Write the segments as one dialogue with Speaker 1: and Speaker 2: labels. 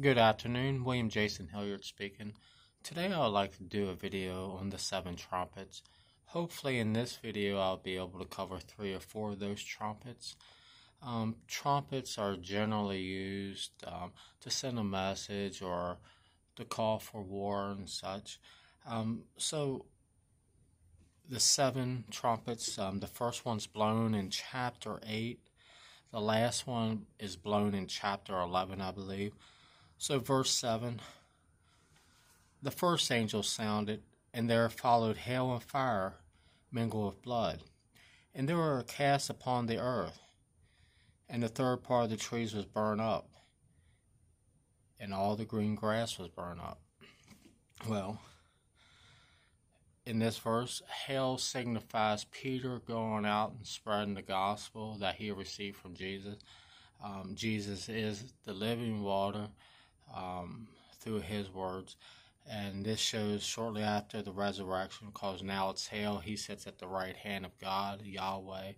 Speaker 1: Good afternoon, William Jason Hilliard speaking. Today I would like to do a video on the seven trumpets. Hopefully in this video I'll be able to cover three or four of those trumpets. Um, trumpets are generally used um, to send a message or to call for war and such. Um, so the seven trumpets, um, the first one's blown in chapter 8. The last one is blown in chapter 11, I believe. So, verse 7 The first angel sounded, and there followed hail and fire mingled with blood, and they were cast upon the earth, and the third part of the trees was burned up, and all the green grass was burned up. Well, in this verse, hail signifies Peter going out and spreading the gospel that he received from Jesus. Um, Jesus is the living water um, through his words. And this shows shortly after the resurrection, because now it's hail. He sits at the right hand of God, Yahweh,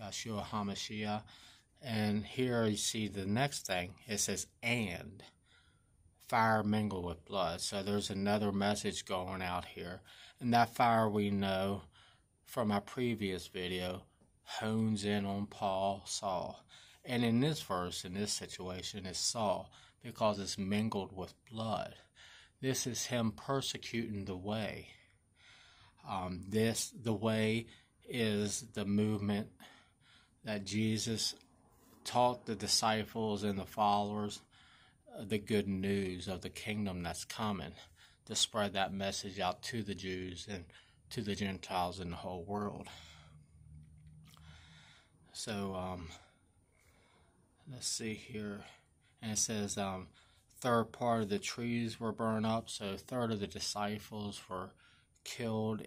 Speaker 1: Yeshua HaMashiach. And here you see the next thing. It says, and fire mingled with blood. So there's another message going out here. And that fire we know from my previous video hones in on Paul, Saul. And in this verse, in this situation, it's Saul because it's mingled with blood. This is him persecuting the way. Um, this, the way, is the movement that Jesus taught the disciples and the followers uh, the good news of the kingdom that's coming to spread that message out to the Jews and to the Gentiles in the whole world. So, um, let's see here. And it says, um, third part of the trees were burned up, so third of the disciples were killed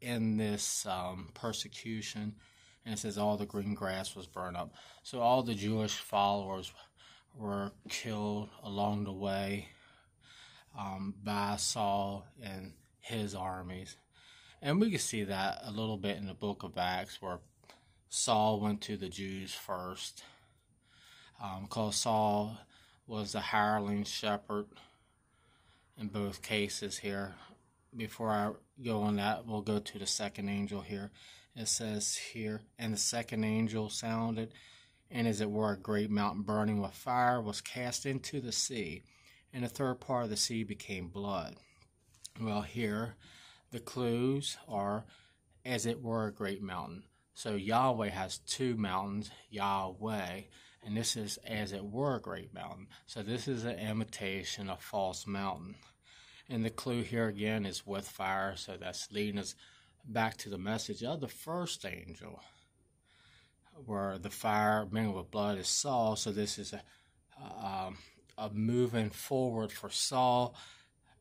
Speaker 1: in this um, persecution. And it says all the green grass was burned up. So all the Jewish followers were killed along the way um, by Saul and his armies. And we can see that a little bit in the book of Acts where Saul went to the Jews first. Because um, Saul was a hireling shepherd in both cases here. Before I go on that, we'll go to the second angel here. It says here, and the second angel sounded, and as it were, a great mountain burning with fire was cast into the sea and the third part of the sea became blood. Well, here the clues are as it were a great mountain. So Yahweh has two mountains, Yahweh, and this is as it were a great mountain. So this is an imitation of false mountain. And the clue here again is with fire, so that's leading us back to the message of the first angel, where the fire mingled with blood is Saul. So this is a um, of moving forward for Saul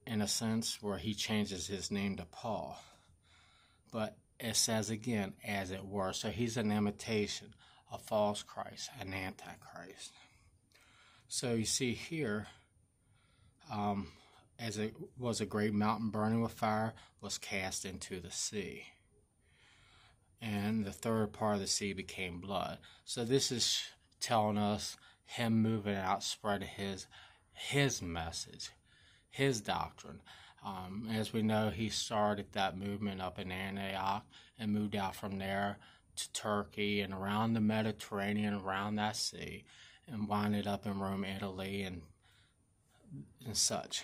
Speaker 1: in a sense where he changes his name to Paul. But it says again, as it were. So he's an imitation, a false Christ, an antichrist. So you see here, um, as it was a great mountain burning with fire, was cast into the sea. And the third part of the sea became blood. So this is telling us him moving out, spreading his his message, his doctrine. Um, as we know, he started that movement up in Antioch and moved out from there to Turkey and around the Mediterranean, around that sea, and winded up in Rome, Italy, and and such.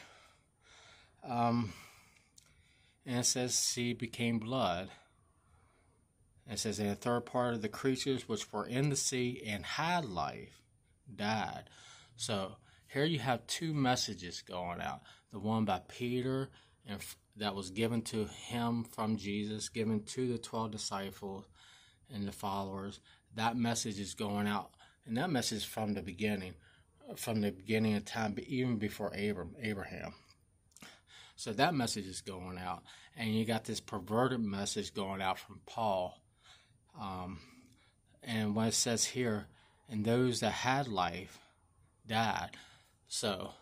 Speaker 1: Um, and it says sea became blood. It says, in the third part of the creatures which were in the sea and had life died. So here you have two messages going out. The one by Peter and that was given to him from Jesus, given to the 12 disciples and the followers. That message is going out. And that message from the beginning, from the beginning of time, even before Abram, Abraham. So that message is going out. And you got this perverted message going out from Paul. Um, and what it says here, and those that had life died. So,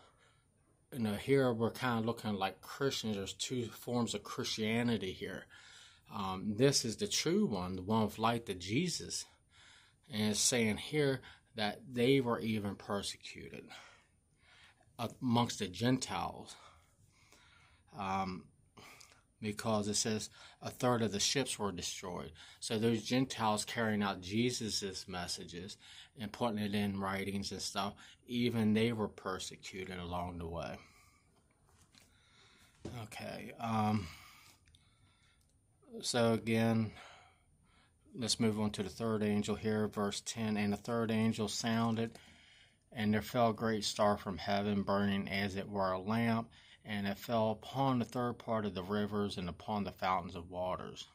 Speaker 1: you know, here we're kind of looking like Christians. There's two forms of Christianity here. Um, this is the true one, the one of light, the Jesus. And it's saying here that they were even persecuted. amongst the Gentiles. Um, because it says a third of the ships were destroyed. So those Gentiles carrying out Jesus's messages and putting it in writings and stuff, even they were persecuted along the way. Okay. Um, so again, let's move on to the third angel here, verse 10. And the third angel sounded, and there fell a great star from heaven, burning as it were a lamp and it fell upon the third part of the rivers and upon the fountains of waters.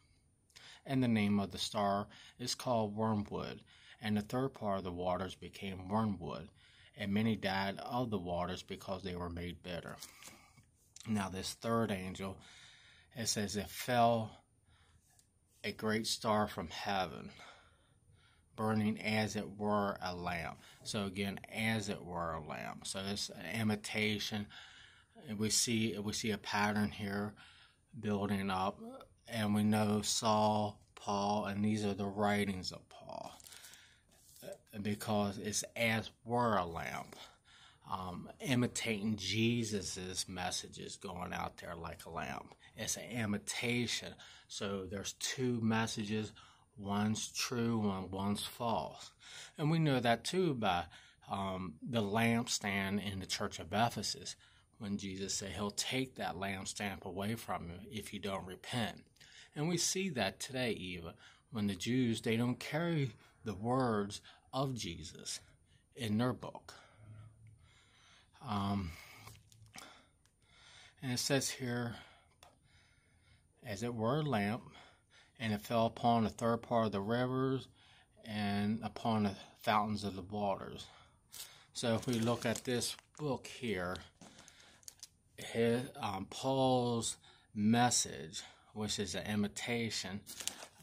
Speaker 1: And the name of the star is called Wormwood, and the third part of the waters became wormwood, and many died of the waters because they were made bitter. Now, this third angel, it says it fell a great star from heaven, burning as it were a lamp. So, again, as it were a lamp. So, it's an imitation and we see we see a pattern here building up, and we know Saul, Paul, and these are the writings of Paul uh, because it's as were a lamp. Um, imitating Jesus's messages going out there like a lamp. It's an imitation. So there's two messages. One's true, one one's false, and we know that too by um, the lampstand in the church of Ephesus when Jesus said he'll take that lampstand away from you if you don't repent. And we see that today, even when the Jews they don't carry the words of Jesus in their book. Um, and it says here, as it were a lamp, and it fell upon the third part of the rivers and upon the fountains of the waters. So if we look at this book here, his um, Paul's message, which is an imitation,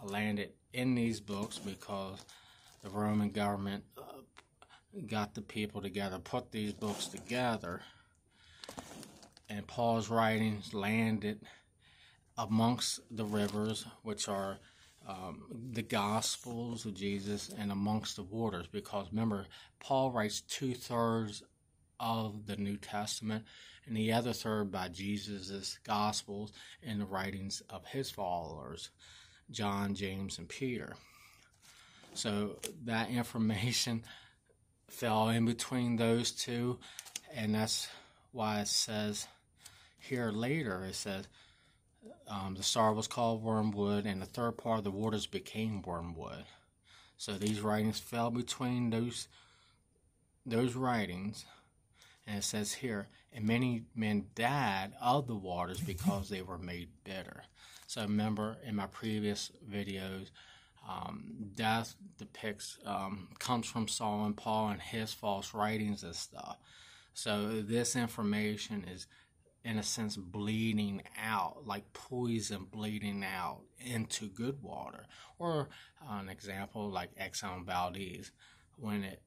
Speaker 1: landed in these books because the Roman government uh, got the people together, put these books together, and Paul's writings landed amongst the rivers, which are um, the Gospels of Jesus, and amongst the waters. Because remember, Paul writes two thirds of the New Testament, and the other third by Jesus' Gospels and the writings of his followers, John, James, and Peter. So that information fell in between those two, and that's why it says here later it says um, the star was called wormwood, and the third part of the waters became wormwood. So these writings fell between those those writings and it says here, and many men died of the waters because they were made bitter. So remember in my previous videos, um, death depicts um, comes from Saul and Paul and his false writings and stuff. So this information is, in a sense, bleeding out like poison bleeding out into good water. Or uh, an example like Exxon Valdez, when it